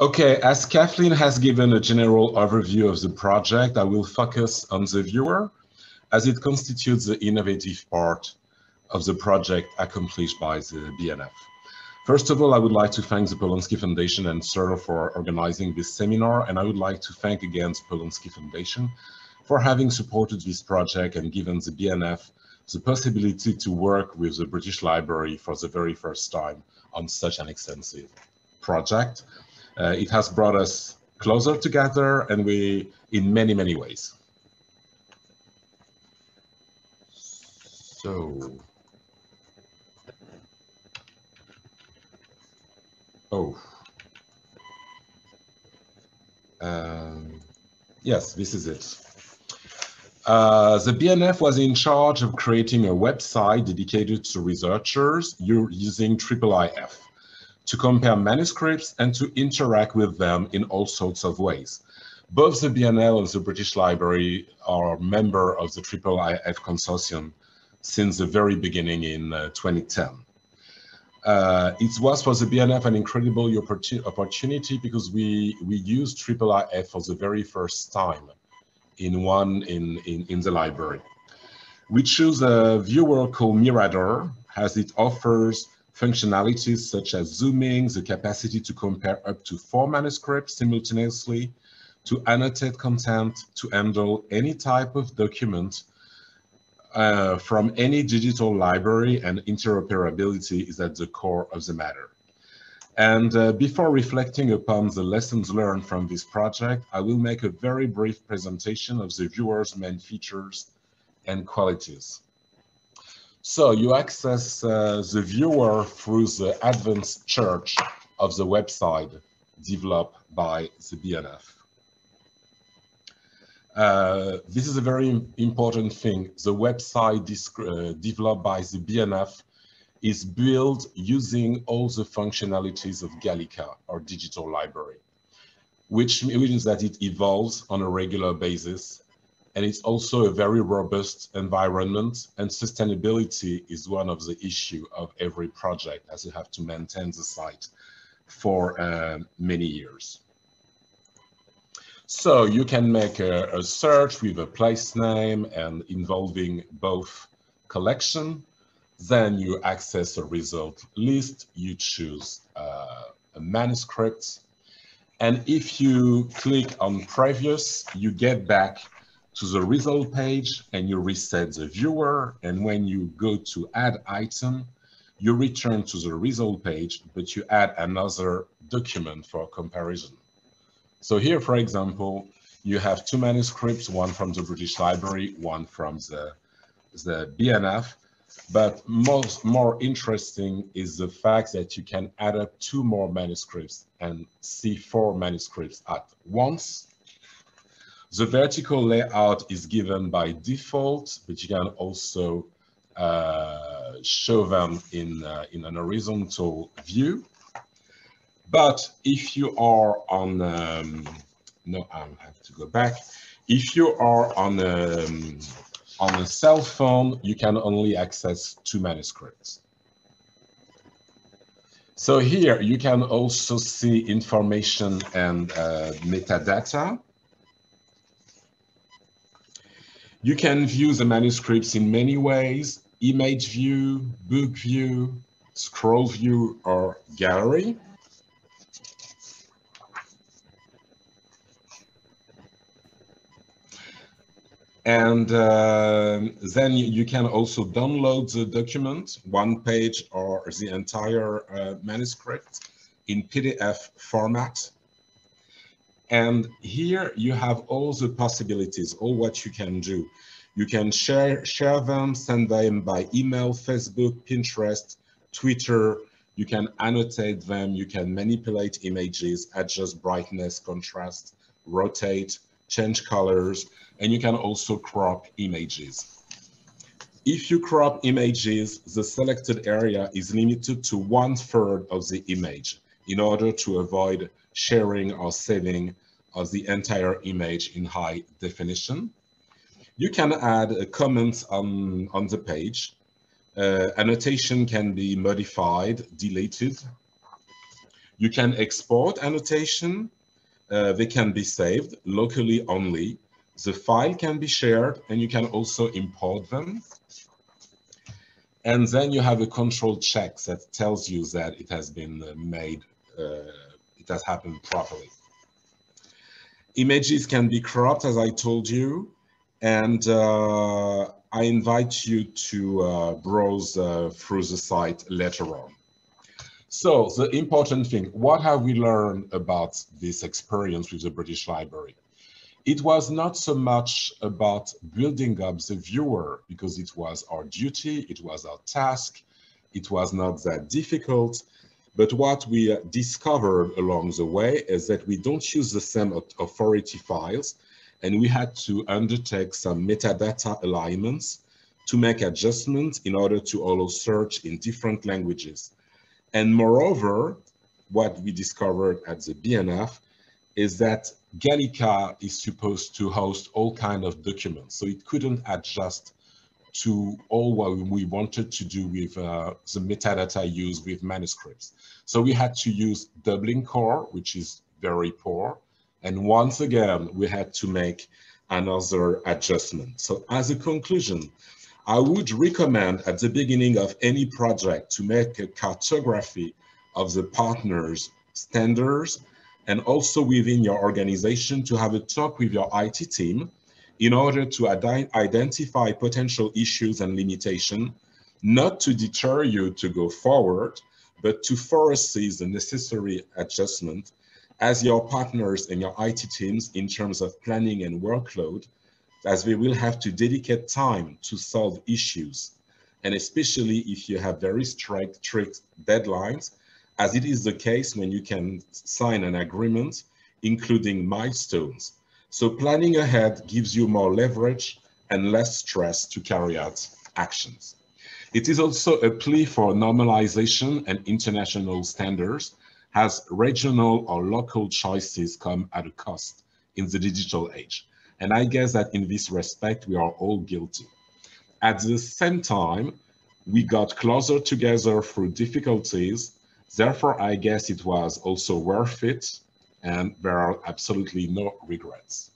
Okay, as Kathleen has given a general overview of the project, I will focus on the viewer as it constitutes the innovative part of the project accomplished by the BNF. First of all, I would like to thank the Polonsky Foundation and CERL for organizing this seminar, and I would like to thank again the Polonsky Foundation for having supported this project and given the BNF the possibility to work with the British Library for the very first time on such an extensive project. Uh, it has brought us closer together and we, in many, many ways. So, oh, um, yes, this is it. Uh, the BNF was in charge of creating a website dedicated to researchers using IIIF to compare manuscripts and to interact with them in all sorts of ways. Both the BNF and the British Library are member of the IIIF consortium since the very beginning in uh, 2010. Uh, it was for the BNF an incredible opportunity because we, we used IIIF for the very first time in one in, in, in the library. We choose a viewer called Mirador as it offers functionalities such as zooming, the capacity to compare up to four manuscripts simultaneously, to annotate content, to handle any type of document uh, from any digital library and interoperability is at the core of the matter. And uh, before reflecting upon the lessons learned from this project, I will make a very brief presentation of the viewer's main features and qualities. So you access uh, the viewer through the advanced search of the website developed by the BNF. Uh, this is a very important thing. The website uh, developed by the BNF is built using all the functionalities of Gallica, our digital library, which means that it evolves on a regular basis and it's also a very robust environment and sustainability is one of the issue of every project as you have to maintain the site for uh, many years. So you can make a, a, search with a place name and involving both collection. Then you access a result list. You choose uh, a manuscript. And if you click on previous, you get back to the result page and you reset the viewer. And when you go to add item, you return to the result page, but you add another document for comparison. So here, for example, you have two manuscripts, one from the British Library, one from the, the BNF. But most more interesting is the fact that you can add up two more manuscripts and see four manuscripts at once the vertical layout is given by default, but you can also uh, show them in, uh, in an horizontal view. But if you are on, um, no, I'll have to go back. If you are on a, um, on a cell phone, you can only access two manuscripts. So here you can also see information and uh, metadata. You can view the manuscripts in many ways, image view, book view, scroll view, or gallery. And uh, then you can also download the document, one page or the entire uh, manuscript in PDF format and here you have all the possibilities, all what you can do. You can share, share them, send them by email, Facebook, Pinterest, Twitter. You can annotate them. You can manipulate images, adjust brightness, contrast, rotate, change colors, and you can also crop images. If you crop images, the selected area is limited to one third of the image in order to avoid sharing or saving of the entire image in high definition. You can add a comment on, on the page. Uh, annotation can be modified, deleted. You can export annotation. Uh, they can be saved locally only. The file can be shared and you can also import them. And then you have a control check that tells you that it has been uh, made, uh, it has happened properly. Images can be cropped, as I told you, and uh, I invite you to uh, browse uh, through the site later on. So the important thing, what have we learned about this experience with the British Library? It was not so much about building up the viewer because it was our duty, it was our task, it was not that difficult. But what we uh, discovered along the way is that we don't use the same authority files and we had to undertake some metadata alignments to make adjustments in order to allow search in different languages. And moreover, what we discovered at the BNF is that Gallica is supposed to host all kind of documents. So it couldn't adjust to all what we wanted to do with uh, the metadata used with manuscripts. So we had to use Dublin core, which is very poor. And once again, we had to make another adjustment. So as a conclusion, I would recommend at the beginning of any project to make a cartography of the partners, standards, and also within your organization to have a talk with your IT team in order to identify potential issues and limitation, not to deter you to go forward, but to foresee the necessary adjustment as your partners and your IT teams in terms of planning and workload as we will have to dedicate time to solve issues. And especially if you have very strict, strict deadlines, as it is the case when you can sign an agreement, including milestones. So planning ahead gives you more leverage and less stress to carry out actions. It is also a plea for normalization and international standards as regional or local choices come at a cost in the digital age. And I guess that in this respect, we are all guilty. At the same time, we got closer together through difficulties. Therefore, I guess it was also worth it. And there are absolutely no regrets.